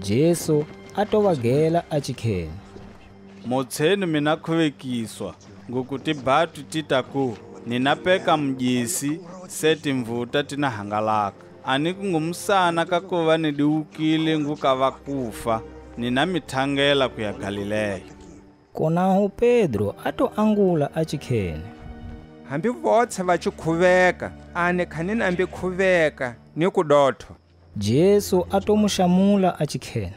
jesu a tovagela a chikheni mutsheni mina khuvekiswa ngukuti batu titaku nina peka mdyisi se timvuta tina hangalaka ani kungumsana ka kuva ni diwukile nguka va kufa nina mithangela ku ya galileya konaho pedro a to angula a chikheni hambi votshe va ci khuveka ane kha ni nambi khuveka ni ku dothwa jesu a to mu xamula a chikheni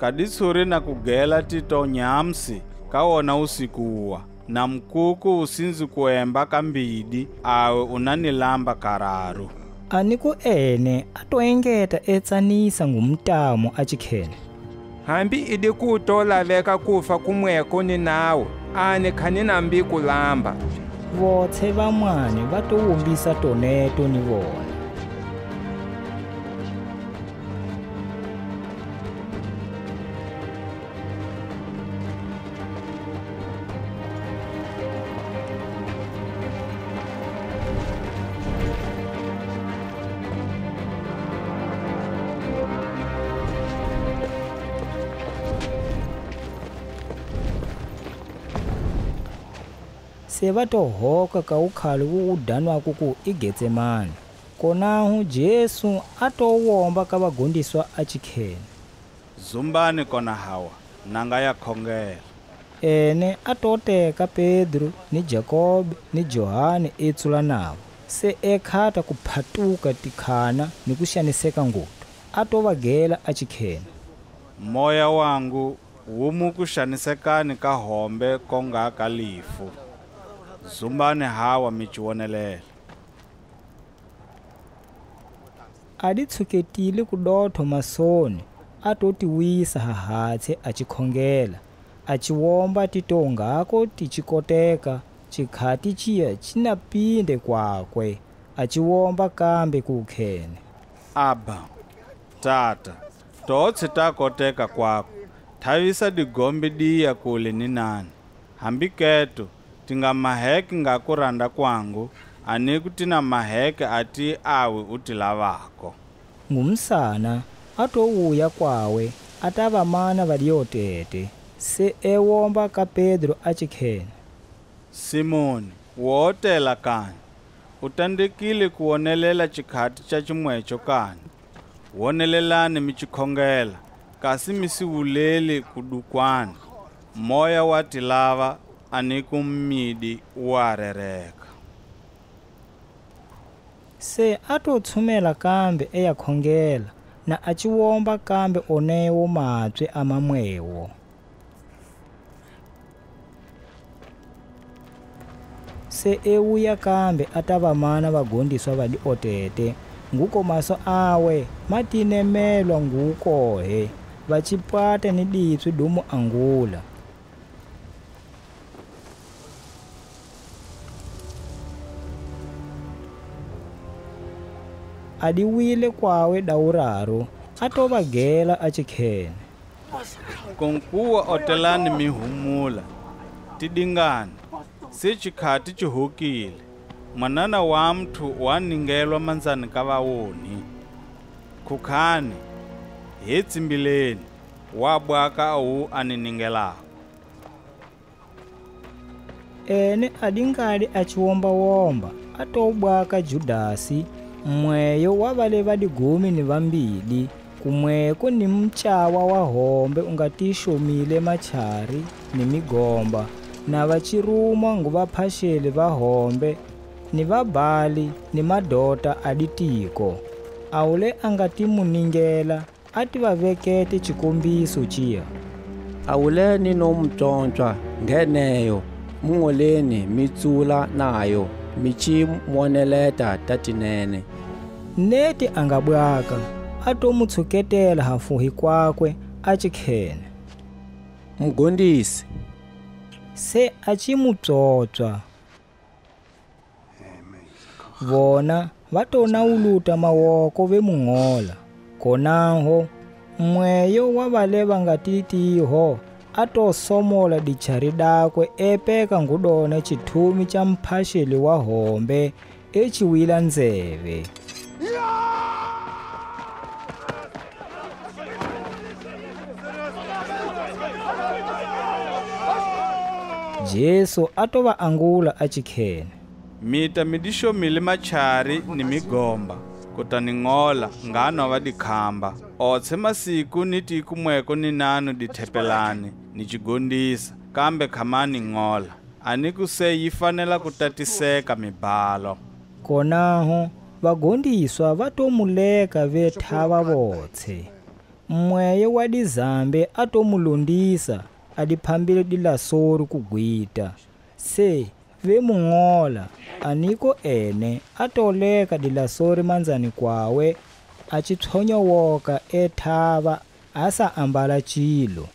kaditshuri na ku gela tito nyamsi ka wona usikuwa na mkuku usinzi ku emba ka mbidi awe una ni lamba kararu. A ni ku ene a to engeta etsanisa ngumtamo a chikheni hambi i di ku to laveka kufa kumweko ni nawe ane kha ni nambi ku lamba votshe van'wana va to wumbisa toneto ni vona se va to hoka ka ukhale wu wu danwaku ku i getsemani konahu jesu a to womba ka vagondiswa a chikheni. Zumbani kona hawa nanga ya khongela. Ene a to teka pedro ni jakobe ni johani etsula navo. Se ekhata ku phatuka tikhana ni ku xaniseka ngopfu a to va gela a chikheni. Moya wangu wu mu ku xanisekani ka hombe ko nga ka lifu zumbani hawa mi ci wonelela a di tshuketile ku masoni a to ti wisa hahatshe a chikhongela a chi womba ti to ngako ti koteka chikhati chiya chi na pinde kwakwe a chi womba kambe ku khene aba tata totse ta koteka kwako. Thavisa digombe diya kule ni nani? Hambi keto tingamaheke ngakuranda kwangu anikuti na maheke ati awe utilavako ngumsana atowuya kwawe atava mana valiotete se ewomba ka pedro acikhena simoni wootela kani? Utandikile kuwonelela chikhati cha chimwecho kani? Wonelelani michikhongela kasi misiwuleli kudukwana moya wa tilava lava ani ku mmidi wa rereka se a to tshumela kambe eya khongela na a chi womba kambe onewo matswe a mamwewo se e wuya kambe a ta va mana vagondiswa va li otete nguko maso awe ma tinemelwa ngukohe va chipwata ni ditswi domu angula aliwile kwawe dauraru atova gela achikhene. Konkuwa otelani mihumula tidingani sechikhati chihokile mwanana wa mthu waningelwa manzani ka vaoni khukhani he tsimbileni wabwaka awu aniningelako. Ene adingali achiwombawomba atobwaka judasi. Mmweyo wa vale va digumi ni vambili kumweko ni mcawa wa hombe u nga tixomile machari ni migomba na vachirumwa ngu vaphasheli va hombe ni vabali ni madota a awule a nga ti mu ningela a ti va vekete chikombiso chiya awuleni nomtsontswa ngeneyo mungoleni mitsula nayo michimwoneleta tatinene. Neti a nga bwaka a to mu tshuketela hafuhi kwakwe a chikhene mgondisi. Se a chi mu tsotswa vona va to nawuluta mawoko ve mu ng'ola konaho mmweyo wa vale va nga titiho atosomola ditshari dakwe epeka ngudona chithumi cha mphashili wa hombe echiwila ndzeve jesu atova angula achikhena mita midishomile machari ni migomba. Kuta ni ng'ola ngano va dikhamba. Otshe masiku ni tikumweko ni nanu dithepelani ni chigondisa kambe khamani ng'ola. A ni ku se yi fanela ku tatiseka mibalo. Konaho vagondiswa va to muleka ve thava votshe mmweye wa dizambe a to mu londisa a di phambile dilasori ku gwita. Se vemung'ola aniko ene a toleka dilasori manzani kwawe a ci tshonyowoka e thava a sa ambala cilo